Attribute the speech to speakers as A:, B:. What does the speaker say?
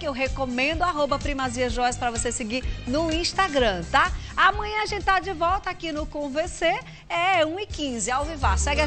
A: que eu recomendo, arroba Primazia Joias, para você seguir no Instagram, tá? Amanhã a gente tá de volta aqui no Convencer, é 1h15, ao vivar. Segue a